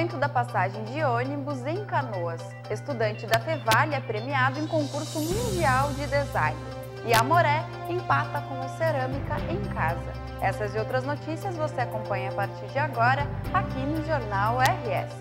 aumento da passagem de ônibus em Canoas. Estudante da Fevale é premiado em concurso mundial de design. E a Moré empata com o Cerâmica em casa. Essas e outras notícias você acompanha a partir de agora aqui no Jornal RS.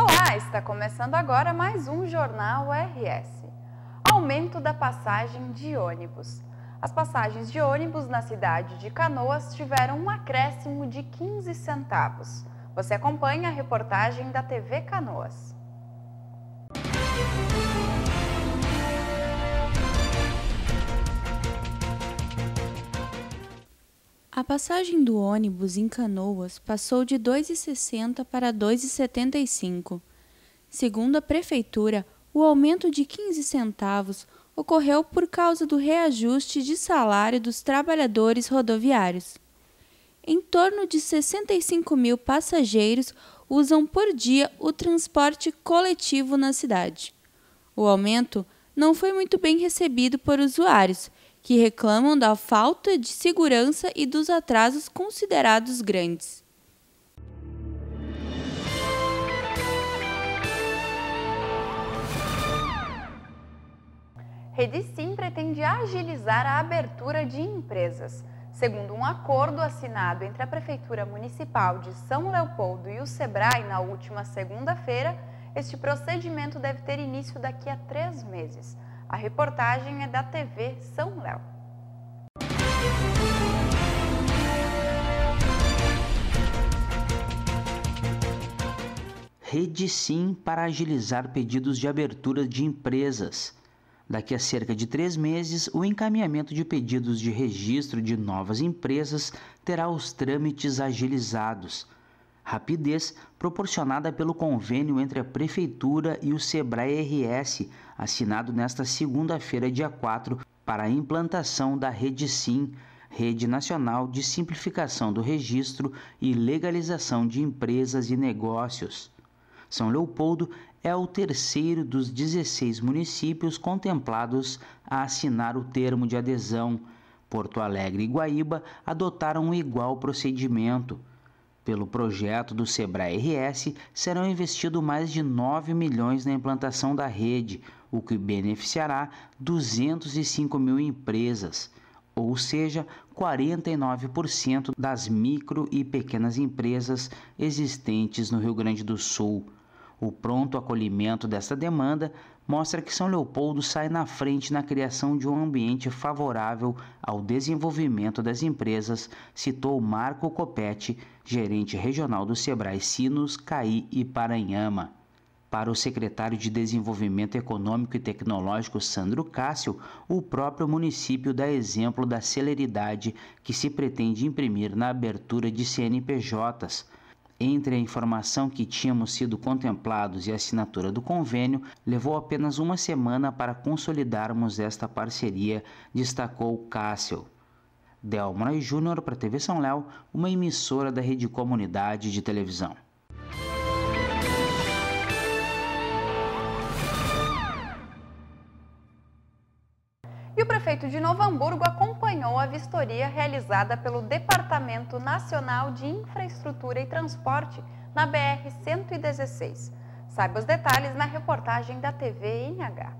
Olá, está começando agora mais um Jornal RS aumento da passagem de ônibus. As passagens de ônibus na cidade de Canoas tiveram um acréscimo de 15 centavos. Você acompanha a reportagem da TV Canoas. A passagem do ônibus em Canoas passou de R$ 2,60 para R$ 2,75. Segundo a prefeitura, o aumento de 15 centavos ocorreu por causa do reajuste de salário dos trabalhadores rodoviários. Em torno de 65 mil passageiros usam por dia o transporte coletivo na cidade. O aumento não foi muito bem recebido por usuários, que reclamam da falta de segurança e dos atrasos considerados grandes. Rede Sim pretende agilizar a abertura de empresas. Segundo um acordo assinado entre a Prefeitura Municipal de São Leopoldo e o SEBRAE na última segunda-feira, este procedimento deve ter início daqui a três meses. A reportagem é da TV São Léo. Rede Sim para agilizar pedidos de abertura de empresas. Daqui a cerca de três meses, o encaminhamento de pedidos de registro de novas empresas terá os trâmites agilizados. Rapidez proporcionada pelo convênio entre a Prefeitura e o Sebrae RS, assinado nesta segunda-feira, dia 4, para a implantação da Rede Sim, Rede Nacional de Simplificação do Registro e Legalização de Empresas e Negócios. São Leopoldo é o terceiro dos 16 municípios contemplados a assinar o termo de adesão. Porto Alegre e Guaíba adotaram um igual procedimento. Pelo projeto do Sebrae RS, serão investidos mais de 9 milhões na implantação da rede, o que beneficiará 205 mil empresas, ou seja, 49% das micro e pequenas empresas existentes no Rio Grande do Sul. O pronto acolhimento dessa demanda mostra que São Leopoldo sai na frente na criação de um ambiente favorável ao desenvolvimento das empresas, citou Marco Copete, gerente regional do Sebrae Sinos, Caí e Paranhama. Para o secretário de Desenvolvimento Econômico e Tecnológico Sandro Cássio, o próprio município dá exemplo da celeridade que se pretende imprimir na abertura de CNPJs entre a informação que tínhamos sido contemplados e a assinatura do convênio, levou apenas uma semana para consolidarmos esta parceria, destacou Cássio. Delmar Júnior para a TV São Léo, uma emissora da Rede Comunidade de Televisão. Prefeito de Novo Hamburgo acompanhou a vistoria realizada pelo Departamento Nacional de Infraestrutura e Transporte na BR-116. Saiba os detalhes na reportagem da TV NH.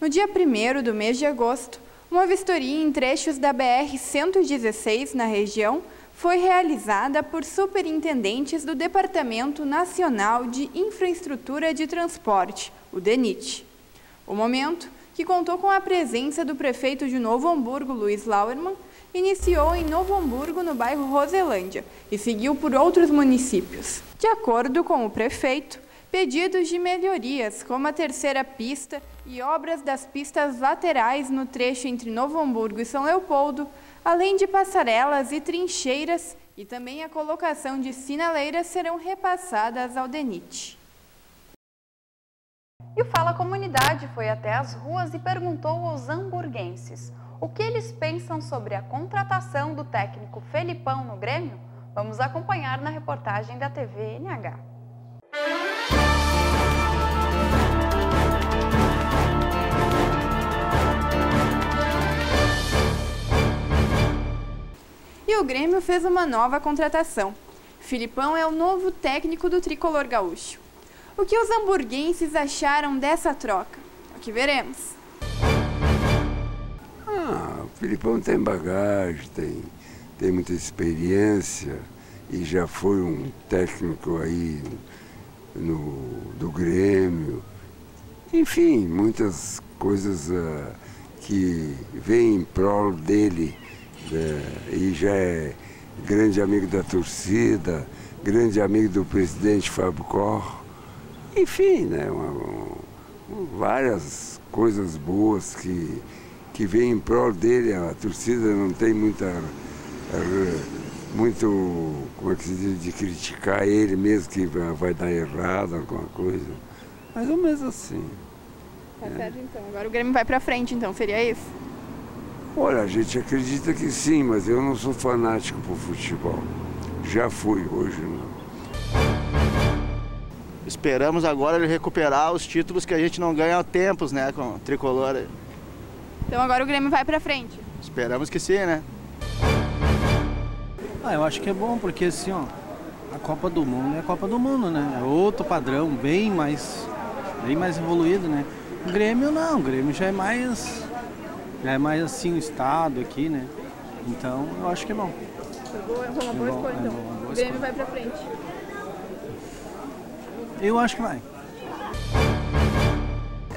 No dia 1 do mês de agosto, uma vistoria em trechos da BR-116 na região foi realizada por superintendentes do Departamento Nacional de Infraestrutura de Transporte, o DENIT. O momento que contou com a presença do prefeito de Novo Hamburgo, Luiz Lauermann, iniciou em Novo Hamburgo, no bairro Roselândia, e seguiu por outros municípios. De acordo com o prefeito, pedidos de melhorias, como a terceira pista e obras das pistas laterais no trecho entre Novo Hamburgo e São Leopoldo, além de passarelas e trincheiras, e também a colocação de sinaleiras serão repassadas ao DENIT. E o Fala Comunidade foi até as ruas e perguntou aos hamburguenses o que eles pensam sobre a contratação do técnico Felipão no Grêmio. Vamos acompanhar na reportagem da TV NH. e o Grêmio fez uma nova contratação. Filipão é o novo técnico do tricolor gaúcho. O que os hamburguenses acharam dessa troca? O que veremos. Ah, o Filipão tem bagagem, tem, tem muita experiência e já foi um técnico aí no, do Grêmio. Enfim, muitas coisas uh, que vêm em prol dele uh, e já é grande amigo da torcida, grande amigo do presidente Fábio Cor. Enfim, né, uma, uma, várias coisas boas que, que vêm em prol dele. A torcida não tem muita. Uh, muito, como é que se diz, de criticar ele mesmo que vai dar errado alguma coisa. Mais ou menos assim. Tá é. certo então. Agora o Grêmio vai pra frente então, seria isso? Olha, a gente acredita que sim, mas eu não sou fanático por futebol. Já fui, hoje não. Esperamos agora ele recuperar os títulos que a gente não ganha há tempos, né, com o tricolor. Então agora o Grêmio vai pra frente. Esperamos que sim, né? Ah, eu acho que é bom, porque assim, ó, a Copa do Mundo é a Copa do Mundo, né? É outro padrão, bem mais, bem mais evoluído, né? O Grêmio não, o Grêmio já é mais, já é mais assim o estado aqui, né? Então eu acho que é bom. Foi, boa, foi uma boa é escolha, então. É o Grêmio vai pra frente. Eu acho que vai.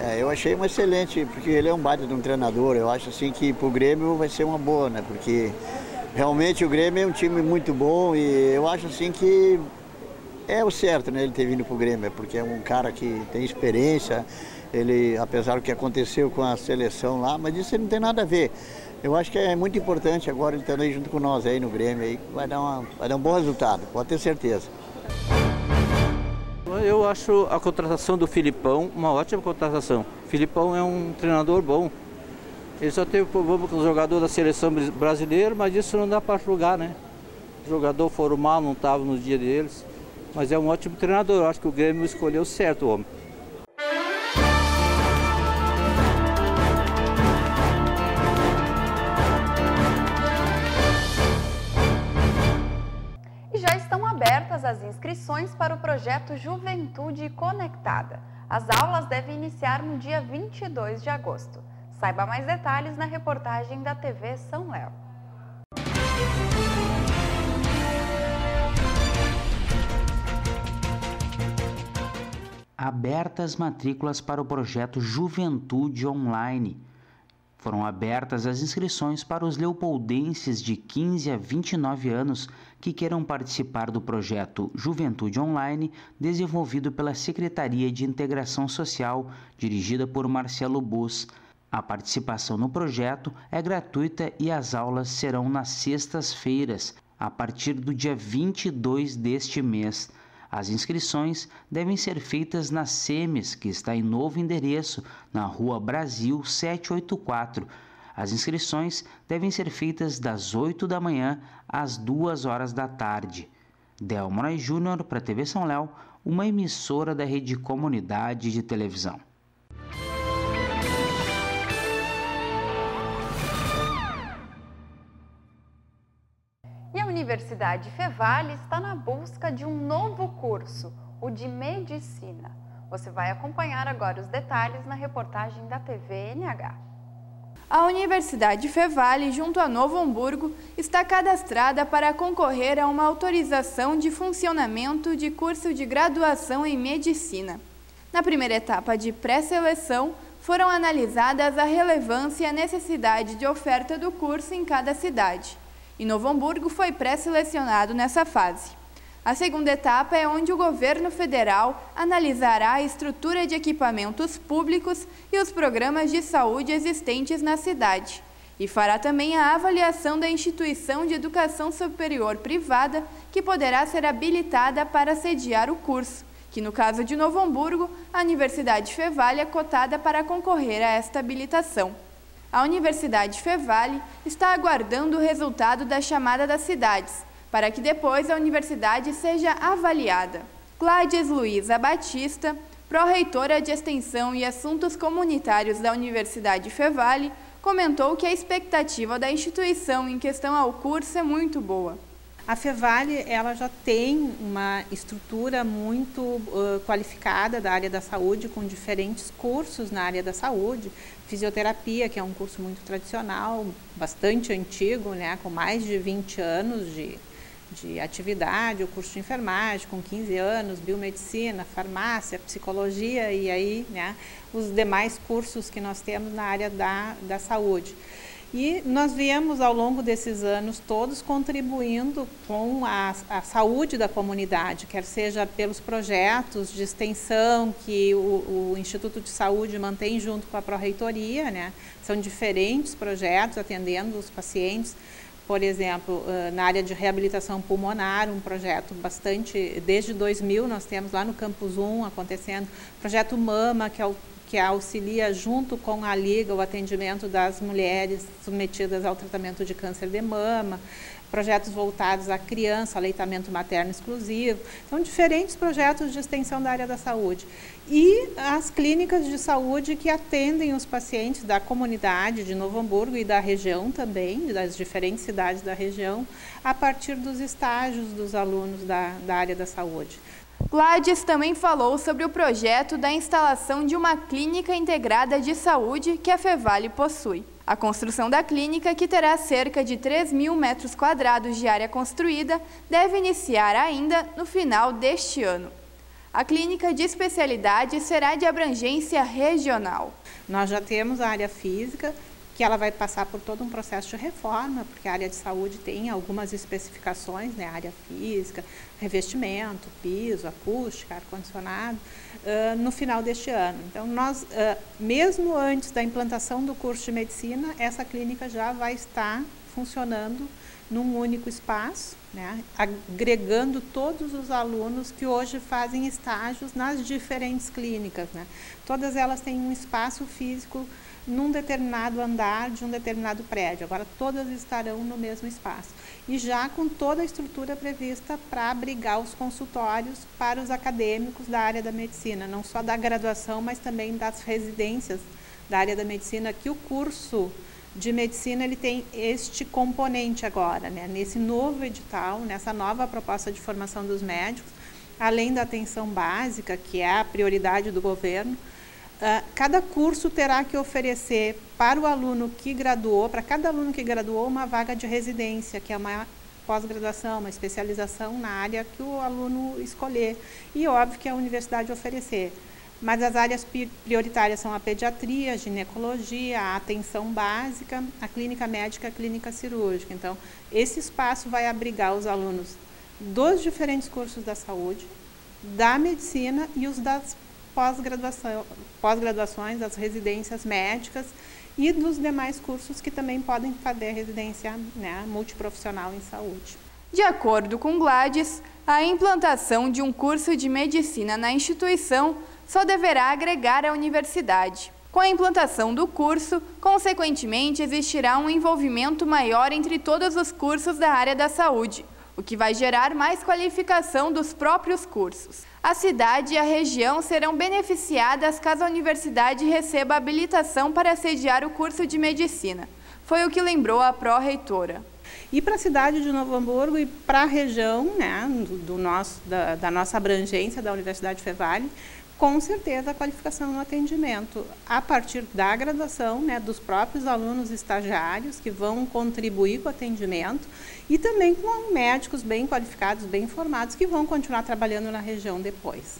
É, eu achei um excelente, porque ele é um baita de um treinador. Eu acho assim que pro Grêmio vai ser uma boa, né? Porque Realmente o Grêmio é um time muito bom e eu acho assim que é o certo, né, ele ter vindo para o Grêmio, porque é um cara que tem experiência, ele, apesar do que aconteceu com a seleção lá, mas isso não tem nada a ver. Eu acho que é muito importante agora ele estar aí junto com nós aí no Grêmio, aí vai dar, uma, vai dar um bom resultado, pode ter certeza. Eu acho a contratação do Filipão uma ótima contratação. Filipão é um treinador bom, ele só teve problema com o jogador da seleção brasileira, mas isso não dá para julgar, né? O jogador foram mal, não estava no dia deles. Mas é um ótimo treinador, eu acho que o Grêmio escolheu certo o homem. Estão abertas as inscrições para o projeto Juventude Conectada. As aulas devem iniciar no dia 22 de agosto. Saiba mais detalhes na reportagem da TV São Léo. Abertas matrículas para o projeto Juventude Online. Foram abertas as inscrições para os leopoldenses de 15 a 29 anos que queiram participar do projeto Juventude Online, desenvolvido pela Secretaria de Integração Social, dirigida por Marcelo Bus. A participação no projeto é gratuita e as aulas serão nas sextas-feiras, a partir do dia 22 deste mês. As inscrições devem ser feitas na SEMES, que está em novo endereço, na Rua Brasil 784. As inscrições devem ser feitas das 8 da manhã às 2 horas da tarde. Delmoray Júnior para a TV São Léo, uma emissora da rede Comunidade de Televisão. Universidade Fevale está na busca de um novo curso, o de Medicina. Você vai acompanhar agora os detalhes na reportagem da TV NH. A Universidade Fevale, junto a Novo Hamburgo, está cadastrada para concorrer a uma autorização de funcionamento de curso de graduação em Medicina. Na primeira etapa de pré-seleção, foram analisadas a relevância e a necessidade de oferta do curso em cada cidade e Novo Hamburgo foi pré-selecionado nessa fase. A segunda etapa é onde o governo federal analisará a estrutura de equipamentos públicos e os programas de saúde existentes na cidade e fará também a avaliação da instituição de educação superior privada que poderá ser habilitada para sediar o curso, que no caso de Novo Hamburgo, a Universidade Fevale é cotada para concorrer a esta habilitação a Universidade Fevale está aguardando o resultado da chamada das cidades, para que depois a universidade seja avaliada. Gladys Luiza Batista, pró-reitora de Extensão e Assuntos Comunitários da Universidade Fevale, comentou que a expectativa da instituição em questão ao curso é muito boa. A Fevale ela já tem uma estrutura muito uh, qualificada da área da saúde, com diferentes cursos na área da saúde. Fisioterapia, que é um curso muito tradicional, bastante antigo, né, com mais de 20 anos de, de atividade, o curso de enfermagem com 15 anos, biomedicina, farmácia, psicologia e aí né, os demais cursos que nós temos na área da, da saúde. E nós viemos ao longo desses anos todos contribuindo com a, a, saúde da comunidade, quer seja pelos projetos de extensão que o, o Instituto de Saúde mantém junto com a Pró-Reitoria, né? são diferentes projetos atendendo os pacientes, por exemplo, na área de reabilitação pulmonar, um projeto bastante, desde 2000 nós temos lá no Campus 1 acontecendo, projeto MAMA, que é o que auxilia junto com a Liga o atendimento das mulheres submetidas ao tratamento de câncer de mama, projetos voltados à criança, aleitamento materno exclusivo. São diferentes projetos de extensão da área da saúde. E as clínicas de saúde que atendem os pacientes da comunidade de Novo Hamburgo e da região também, das diferentes cidades da região, a partir dos estágios dos alunos da, da área da saúde. Gladys também falou sobre o projeto da instalação de uma clínica integrada de saúde que a Fevale possui. A construção da clínica, que terá cerca de 3 mil metros quadrados de área construída, deve iniciar ainda no final deste ano. A clínica de especialidade será de abrangência regional. Nós já temos a área física, que ela vai passar por todo um processo de reforma, porque a área de saúde tem algumas especificações, né, área física, revestimento, piso, acústica, ar-condicionado, uh, no final deste ano. Então, nós, uh, mesmo antes da implantação do curso de medicina, essa clínica já vai estar funcionando num único espaço, né, agregando todos os alunos que hoje fazem estágios nas diferentes clínicas. Né. Todas elas têm um espaço físico num determinado andar de um determinado prédio. Agora todas estarão no mesmo espaço. E já com toda a estrutura prevista para abrigar os consultórios para os acadêmicos da área da medicina, não só da graduação, mas também das residências da área da medicina, que o curso de medicina ele tem este componente agora, né? nesse novo edital, nessa nova proposta de formação dos médicos, além da atenção básica, que é a prioridade do governo, ah, cada curso terá que oferecer para o aluno que graduou, para cada aluno que graduou, uma vaga de residência, que é uma pós-graduação, uma especialização na área que o aluno escolher. E óbvio que a universidade oferecer. Mas as áreas prioritárias são a pediatria, a ginecologia, a atenção básica, a clínica médica, a clínica cirúrgica. Então, esse espaço vai abrigar os alunos dos diferentes cursos da saúde, da medicina e os das pós-graduação, pós-graduações, das residências médicas e dos demais cursos que também podem fazer residência né, multiprofissional em saúde. De acordo com Gladys, a implantação de um curso de medicina na instituição só deverá agregar à universidade. Com a implantação do curso, consequentemente, existirá um envolvimento maior entre todos os cursos da área da saúde, o que vai gerar mais qualificação dos próprios cursos. A cidade e a região serão beneficiadas caso a universidade receba habilitação para sediar o curso de medicina. Foi o que lembrou a pró-reitora. E para a cidade de Novo Hamburgo e para a região né, do, do nosso, da, da, nossa abrangência da Universidade Fevale, com certeza a qualificação no atendimento, a partir da graduação, né, dos próprios alunos estagiários que vão contribuir com o atendimento e também com médicos bem qualificados, bem formados, que vão continuar trabalhando na região depois.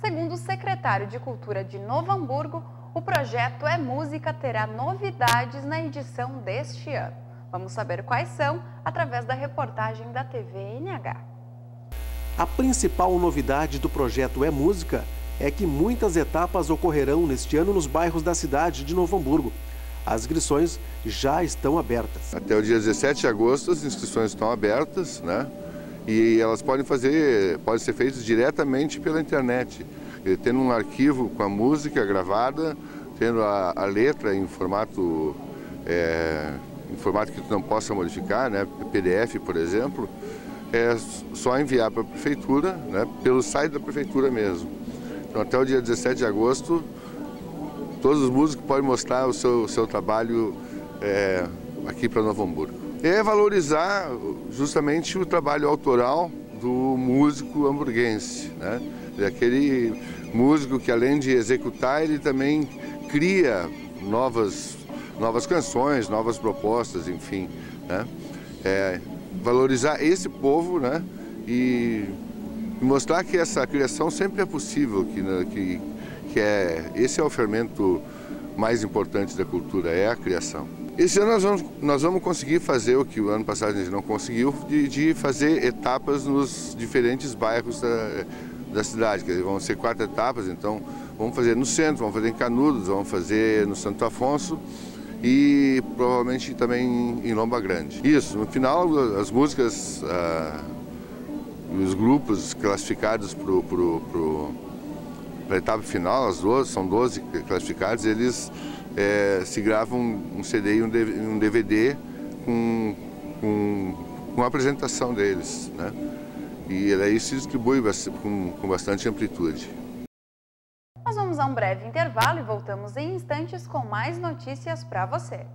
Segundo o secretário de Cultura de Novo Hamburgo, o projeto É Música terá novidades na edição deste ano. Vamos saber quais são através da reportagem da TV NH. A principal novidade do projeto É Música é que muitas etapas ocorrerão neste ano nos bairros da cidade de Novo Hamburgo. As inscrições já estão abertas. Até o dia 17 de agosto as inscrições estão abertas, né? E elas podem fazer, podem ser feitas diretamente pela internet, tendo um arquivo com a música gravada, tendo a, a letra em formato é, em formato que tu não possa modificar, né? PDF, por exemplo, é só enviar para a prefeitura, né, pelo site da prefeitura mesmo. Então, até o dia 17 de agosto, todos os músicos podem mostrar o seu, seu trabalho é, aqui para Novo Hamburgo. É valorizar justamente o trabalho autoral do músico hamburguense, né? Aquele músico que além de executar, ele também cria novas, novas canções, novas propostas, enfim, né? É, valorizar esse povo, né? E mostrar que essa criação sempre é possível, que, né, que, que é, esse é o fermento mais importante da cultura, é a criação. Esse ano nós vamos, nós vamos conseguir fazer o que o ano passado a gente não conseguiu, de, de fazer etapas nos diferentes bairros da, da cidade. Dizer, vão ser quatro etapas, então vamos fazer no centro, vamos fazer em Canudos, vamos fazer no Santo Afonso e provavelmente também em Lomba Grande. Isso, no final as músicas, ah, os grupos classificados para a etapa final, as 12, são 12 classificados, eles é, se gravam um CD e um DVD com, com, com a apresentação deles. Né? E daí se distribui com, com bastante amplitude. Nós vamos a um breve intervalo e voltamos em instantes com mais notícias para você.